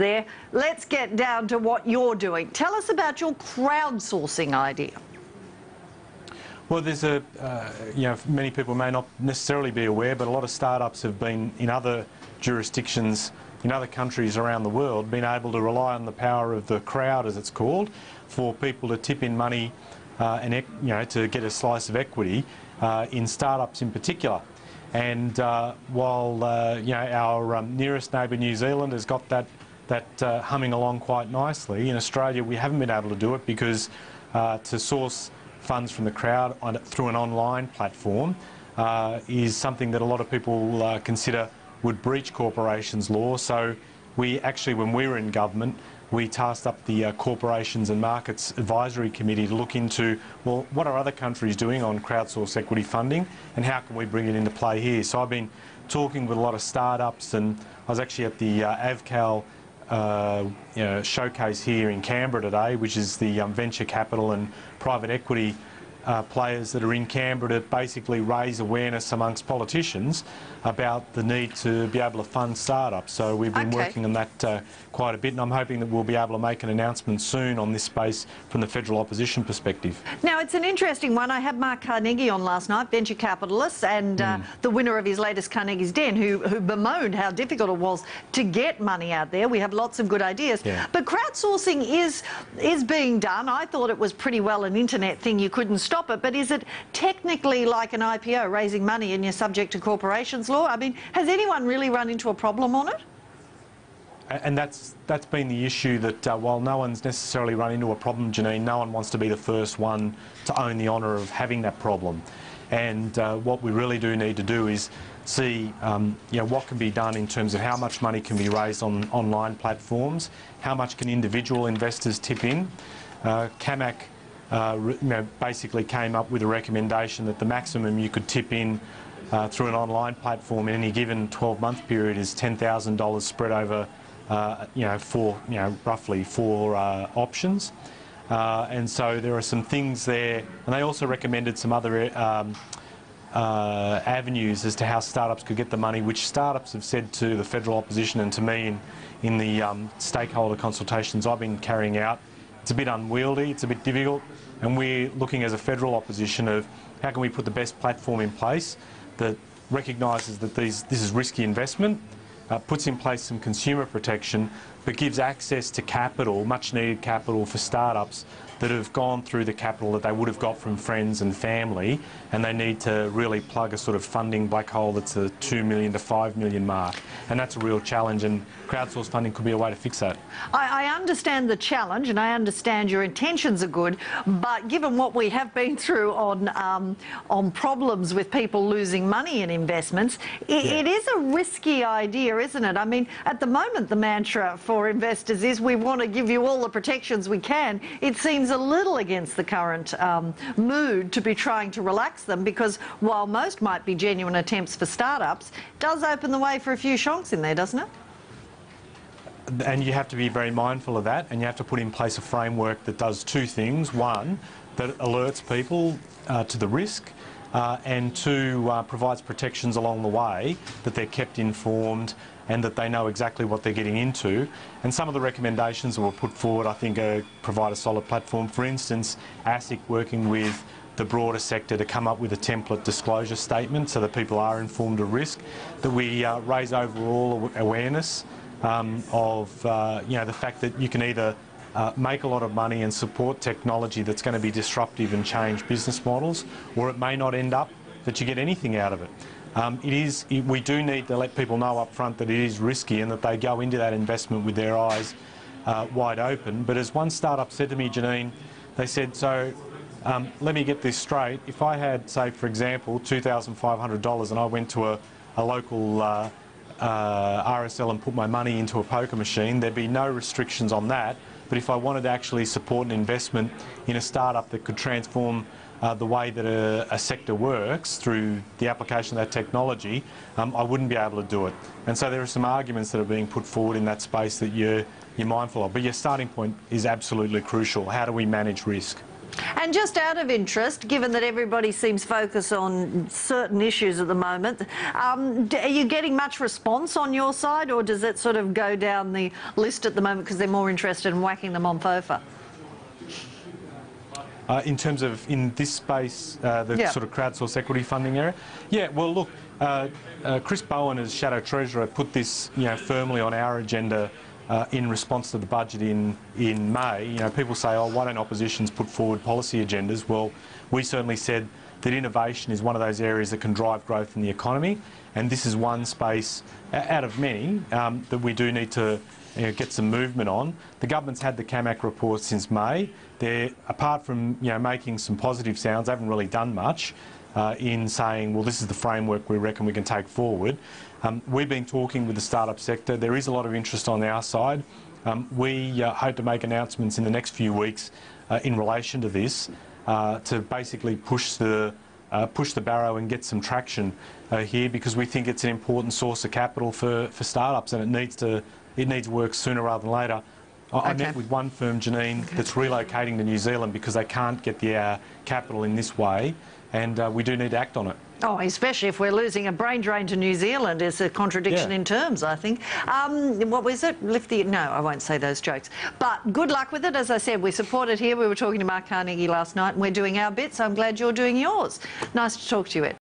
there. Let's get down to what you're doing. Tell us about your crowdsourcing idea. Well, there's a, uh, you know, many people may not necessarily be aware, but a lot of startups have been in other jurisdictions, in other countries around the world, been able to rely on the power of the crowd, as it's called, for people to tip in money uh, and, you know, to get a slice of equity uh, in startups in particular. And uh, while, uh, you know, our um, nearest neighbour, New Zealand, has got that, that uh, humming along quite nicely, in Australia we haven't been able to do it because uh, to source funds from the crowd on, through an online platform uh, is something that a lot of people uh, consider would breach corporations law. So we actually, when we were in government, we tasked up the uh, Corporations and Markets Advisory Committee to look into, well, what are other countries doing on crowdsourced equity funding and how can we bring it into play here? So I've been talking with a lot of startups and I was actually at the uh, AVCAL uh, you know, showcase here in Canberra today, which is the um, venture capital and private equity uh, players that are in Canberra to basically raise awareness amongst politicians about the need to be able to fund startups. So we've been Okay. working on that uh, quite a bit and I'm hoping that we'll be able to make an announcement soon on this space from the federal opposition perspective. Now, it's an interesting one. I had Mark Carnegie on last night, venture capitalist, and uh, Hmm. the winner of his latest Carnegie's Den, who, who bemoaned how difficult it was to get money out there. We have lots of good ideas. Yeah. But crowdsourcing is, is being done. I thought it was pretty well an internet thing. You couldn't stop it. But is it technically like an IPO, raising money and you're subject to corporations law? I mean, has anyone really run into a problem on it? And that's that's been the issue that uh, while no one's necessarily run into a problem, Janine, no one wants to be the first one to own the honour of having that problem. And uh, what we really do need to do is see um, you know, what can be done in terms of how much money can be raised on online platforms, how much can individual investors tip in. Uh, CAMAC uh, you know, basically came up with a recommendation that the maximum you could tip in uh, through an online platform in any given 12-month period is $10,000 spread over, uh, you know, four, you know, roughly four uh, options. Uh, and so there are some things there, and they also recommended some other um, uh, avenues as to how startups could get the money, which startups have said to the federal opposition and to me in, in the um, stakeholder consultations I've been carrying out. It's a bit unwieldy, it's a bit difficult, and we're looking as a federal opposition of how can we put the best platform in place that recognises that these, this is risky investment, uh, puts in place some consumer protection, but gives access to capital, much needed capital for startups that have gone through the capital that they would have got from friends and family, and they need to really plug a sort of funding black hole that's a 2 million to 5 million mark. And that's a real challenge, and crowdsourced funding could be a way to fix that. I, I understand the challenge and I understand your intentions are good, but given what we have been through on um, on problems with people losing money in investments, i Yeah. it is a risky idea, isn't it? I mean, at the moment, the mantra for investors is we want to give you all the protections we can. It seems a little against the current um, mood to be trying to relax them because while most might be genuine attempts for startups, does open the way for a few shonks in there, doesn't it? and you have to be very mindful of that and you have to put in place a framework that does two things. One, that alerts people uh, to the risk uh, and two, uh, provides protections along the way that they're kept informed and that they know exactly what they're getting into. And some of the recommendations that were put forward I think uh, provide a solid platform. For instance, ASIC working with the broader sector to come up with a template disclosure statement so that people are informed of risk, that we uh, raise overall awareness um, of uh, you know the fact that you can either uh, make a lot of money and support technology that's going to be disruptive and change business models, or it may not end up that you get anything out of it. Um, it is. It, we do need to let people know up front that it is risky and that they go into that investment with their eyes uh, wide open. But as one startup said to me, Janine, they said, so um, let me get this straight. If I had, say, for example, $2,500 and I went to a, a local uh, uh, RSL and put my money into a poker machine, there'd be no restrictions on that. But if I wanted to actually support an investment in a startup that could transform uh, the way that a, a sector works through the application of that technology, um, I wouldn't be able to do it. And so there are some arguments that are being put forward in that space that you're, you're mindful of. But your starting point is absolutely crucial. How do we manage risk? And just out of interest, given that everybody seems focused on certain issues at the moment, um, are you getting much response on your side, or does it sort of go down the list at the moment because they're more interested in whacking them on FOFA? Uh, in terms of in this space, uh, the Yeah. sort of crowdsource equity funding area. Yeah, well, look, uh, uh, Chris Bowen as Shadow Treasurer put this, you know, firmly on our agenda uh, in response to the budget in in May. You know, people say, oh, why don't oppositions put forward policy agendas? Well, we certainly said that innovation is one of those areas that can drive growth in the economy, and this is one space out of many um, that we do need to you know, get some movement on. The government's had the CAMAC report since May. They're, apart from you know, making some positive sounds, they haven't really done much uh, in saying, well, this is the framework we reckon we can take forward. Um, we've been talking with the startup sector. There is a lot of interest on our side. Um, we uh, hope to make announcements in the next few weeks uh, in relation to this uh, to basically push the uh, push the barrow and get some traction uh, here because we think it's an important source of capital for, for startups and it needs to it needs to work sooner rather than later. I, I met with one firm, Janine, that's relocating to New Zealand because they can't get the uh, capital in this way, and uh, we do need to act on it. Oh, especially if we're losing a brain drain to New Zealand, it's a contradiction Yeah. in terms, I think. Um, what was it? Lift the. No, I won't say those jokes. But good luck with it. As I said, we support it here. We were talking to Mark Carnegie last night and we're doing our bit, so I'm glad you're doing yours. Nice to talk to you, Ed.